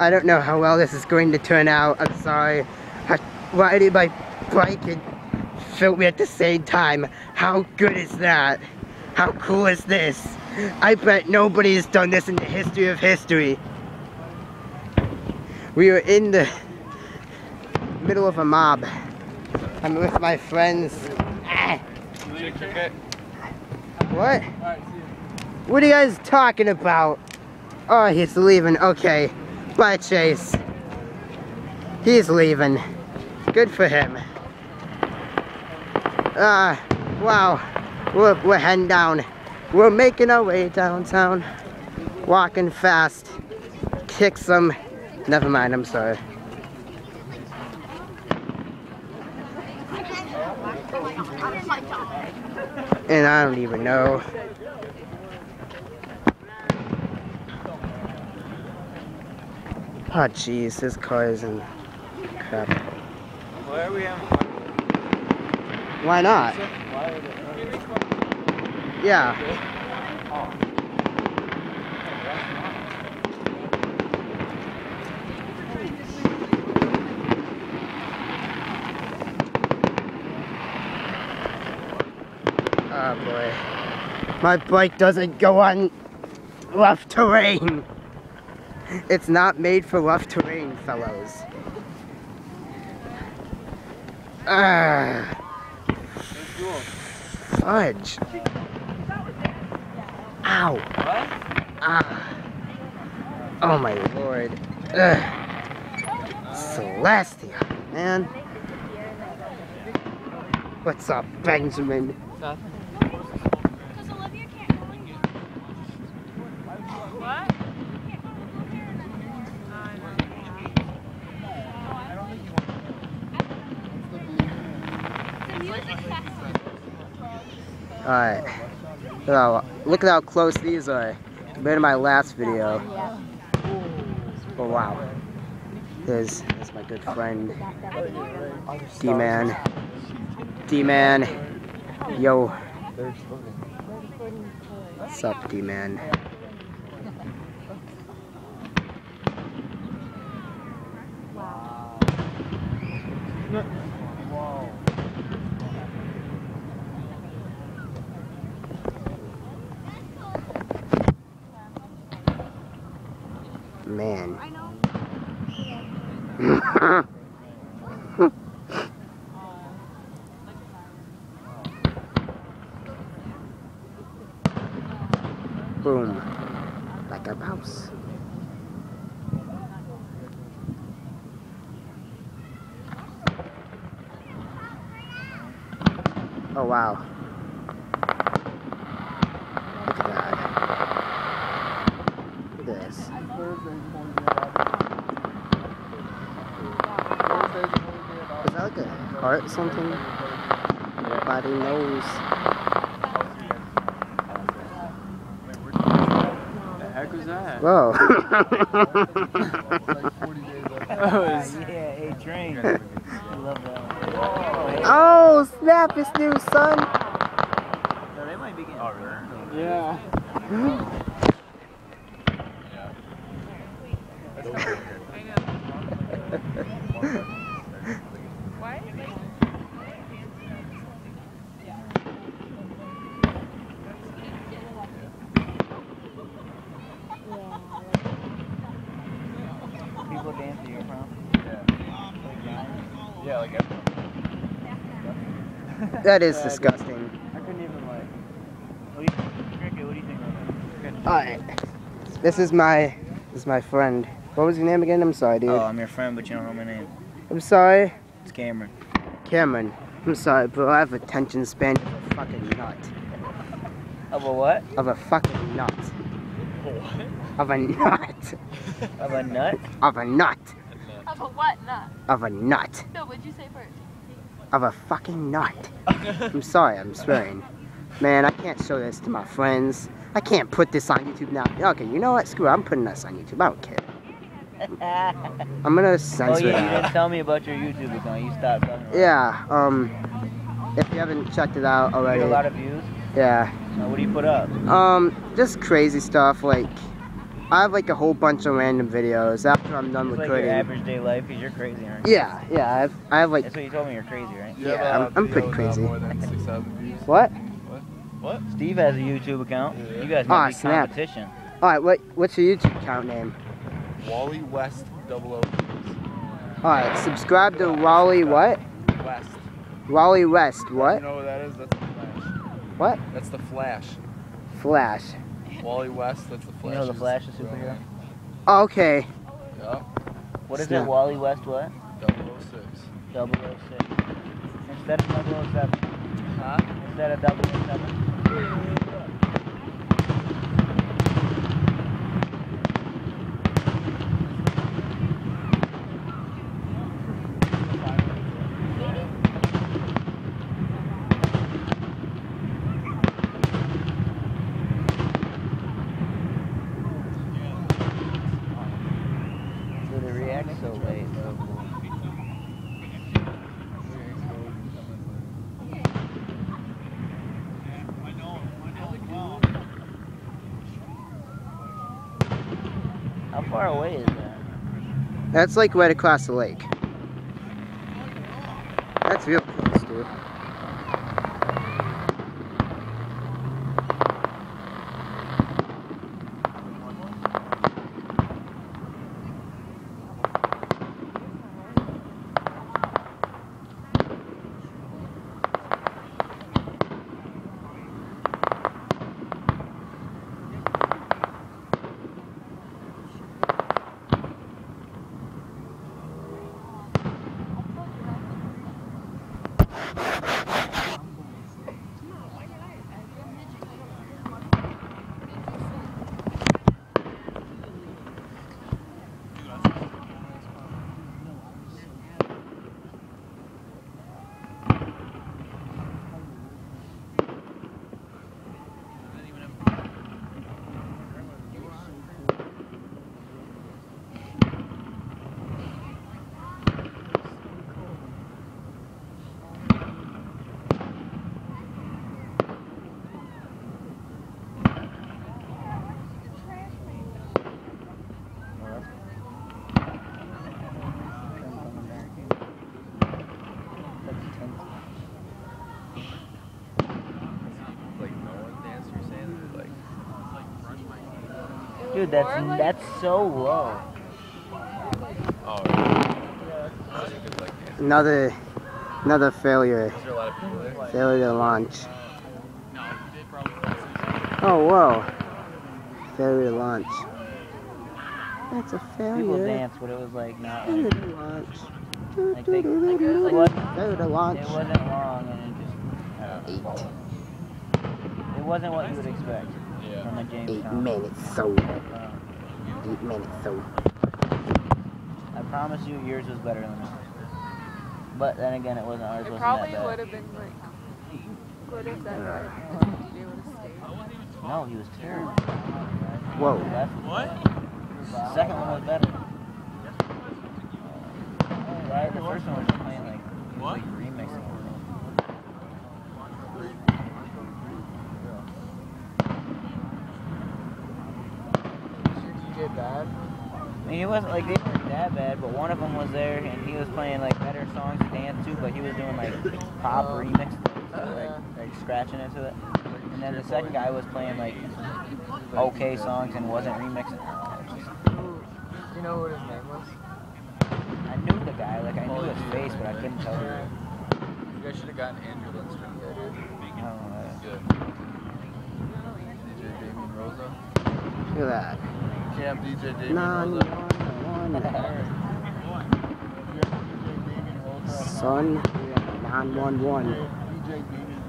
I don't know how well this is going to turn out. I'm sorry. I, riding my bike and film me at the same time. How good is that? How cool is this? I bet nobody has done this in the history of history. We were in the middle of a mob. I'm with my friends. Ah. What? What are you guys talking about? Oh, he's leaving. Okay. Bye, Chase. He's leaving. Good for him. Ah, uh, wow. We're, we're heading down. We're making our way downtown. Walking fast. Kick some. Never mind, I'm sorry. And I don't even know. Oh jeez, this car is in crap. Why are we having Why not? Yeah. Oh boy. My bike doesn't go on rough terrain. It's not made for rough terrain, fellows. Ah. Fudge. Ow. Ah. Oh my lord. Celestia, man. What's up, Benjamin? Alright. Look at how close these are compared to my last video. Oh wow. There's, there's my good friend D-Man. D-Man. Yo. What's up, D-Man? Man. Boom. Like a mouse. Oh wow. Look at that. This. Is that like a heart something? Nobody knows. The heck was that? Whoa. was Yeah, a train. I love that one. oh, snap, it's new, son. No, they might be getting oh, yeah. People dance at your prom. Yeah, like That is disgusting. I couldn't even like. What do you, Cricket, what do you think of Alright. Uh, this is my this is my friend. What was your name again? I'm sorry, dude. Oh, I'm your friend, but you don't know my name. I'm sorry. It's Cameron. Cameron. I'm sorry, bro. I have attention span of a fucking nut. Of a what? Of a fucking nut. Of a nut. Of a nut? Of a nut. Of a what nut? Of a nut. No, what'd you say first? Of a fucking nut. I'm sorry, I'm swearing. Man, I can't show this to my friends. I can't put this on YouTube now. Okay, you know what? Screw it. I'm putting this on YouTube. I don't care. I'm gonna oh censor yeah, you it. didn't tell me about your YouTube account. You stopped talking. Yeah, um, if you haven't checked it out You already, get a lot of views. yeah, Uh, what do you put up? um, just crazy stuff like I have like a whole bunch of random videos after I'm done It's like your recording. average day life because you're crazy, aren't you? Yeah, yeah, I have, I have like That's what you told me. You're crazy, right? You Yeah, uh, I'm- I'm pretty crazy. More than 6,000 views. what? What? Steve has a YouTube account. Yeah. You guys Aw, might be snap. competition. All right, what what's your YouTube account name? Wally West 00 All right, subscribe to Wally what? West. Wally West You what? know what that is? That's the Flash. What? That's the Flash. Flash. Wally West, that's the Flash. You know the Flash, the superhero? Oh, okay. Yeah. What is Snap. it? Wally West what? 006. 006. Instead of 007. Huh? Instead of 007. So they react so late. How far away is that? That's like right across the lake. That's real close, dude. Like, no one dance, you're saying? Like, Dude, that's that's so low. oh, yeah. That's a good, like, dance. Another, another failure. Is there a lot of people there? Failure to launch. Uh, oh, whoa. Failure to launch. That's a failure. People dance, but it was like not. Failure to launch. like they, like it, was, like, Failure to launch. it wasn't long, and it just. I. Eight. It wasn't what you would expect Yeah. from a James Eight minutes, so. Uh, Eight minutes, so. I promise you, yours was better than ours. But then again, it wasn't ours. It wasn't probably would have been like good if that guy if DJ would have stayed. No, he was terrible. Whoa. What? The second one was better. Right, the first one was just playing like, he was, like remixing. DJ bad? I mean, it wasn't like they weren't that bad, but one of them was there and he was playing like better songs to dance to, but he was doing like pop oh. remix, like, uh-huh. like scratching into it. And then the second guy was playing like okay songs and wasn't remixing. You know what his name was? I knew the guy, like I knew oh, his face, but I couldn't tell who. You guys should have gotten Andrew Lindstrom. Oh, yeah, dude. I don't know. Good. DJ Damien Rosa. Look at that. Camp DJ Damien Nine, Rosa. one, one. Son, 911. DJ Damien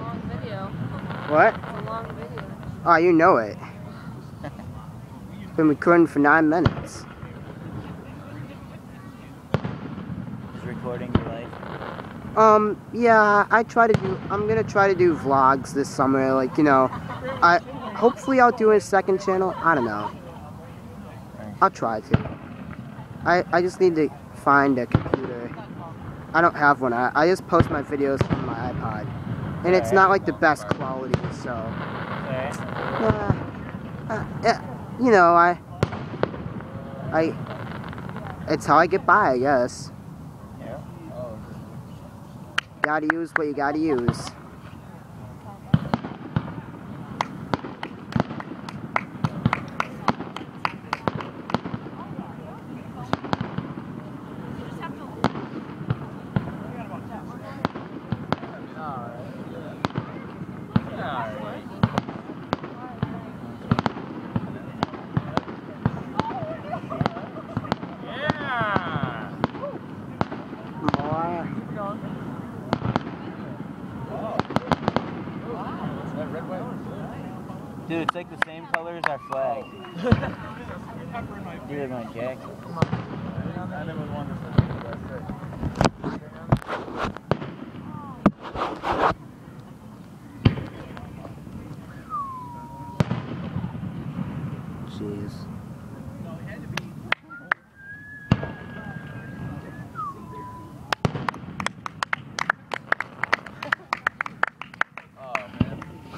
Long video. What? A long video. Oh, you know it. Been recording for nine minutes. Just recording your life. Um, yeah, I try to do, I'm gonna try to do vlogs this summer, like, you know, I, hopefully I'll do a second channel, I don't know. I'll try to. I, I just need to find a computer. I don't have one, I, I just post my videos from my iPod. And it's not like the best quality, so. Uh, uh, yeah, you know, I, I, it's how I get by, I guess. Gotta use what you gotta use. You really want Jack? Come on. To Jeez.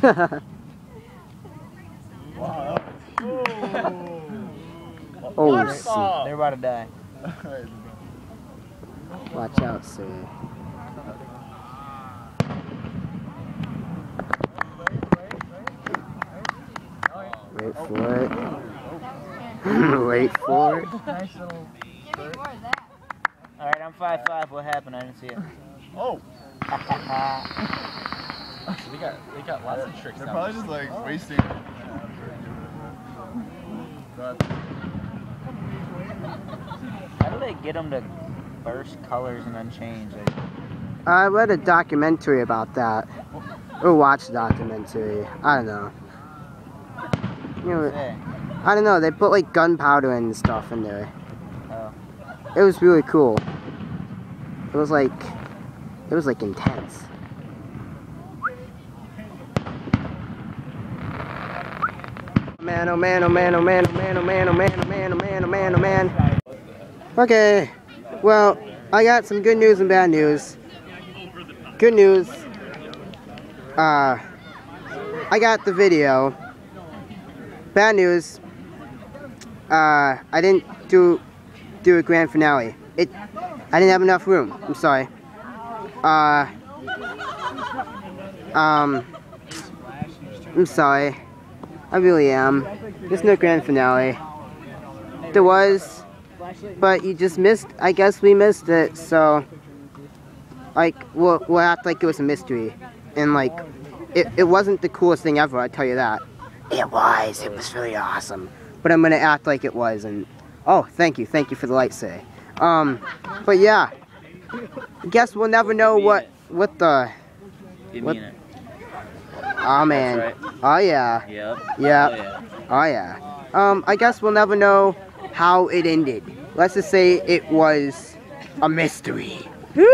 Ha ha. Oh, They're, shit. they're about to die. Watch out, sir. Wait for it. Wait for it. Alright, I'm 5'5. What happened? I didn't see it. Oh, they got they got lots of tricks. They're probably just like wasting. How do they get them to burst colors and then change? Like, I read a documentary about that. Or watched a documentary. I don't know. You know, I don't know. They put like gunpowder and stuff in there. oh, It was really cool. It was like, it was like intense. Man, oh man, oh man, oh man, oh man, oh man, oh man, oh man, oh man, oh man, oh man. Okay, well, I got some good news and bad news. Good news. Uh, I got the video. Bad news. Uh, I didn't do do a grand finale. It, I didn't have enough room. I'm sorry. Uh, um, I'm sorry. I really am. There's no grand finale. There was, but you just missed. I guess we missed it. So, like, we'll, we'll act like it was a mystery, and like, it, it wasn't the coolest thing ever. I tell you that. It was. It was really awesome. But I'm gonna act like it was, and oh, thank you, thank you for the light say. Um, but yeah, I guess we'll never know what what the. What-. Oh man. That's right. Oh yeah. Yep. Yeah. Oh, yeah. Oh yeah. Um, I guess we'll never know how it ended. Let's just say it was a mystery. Woo!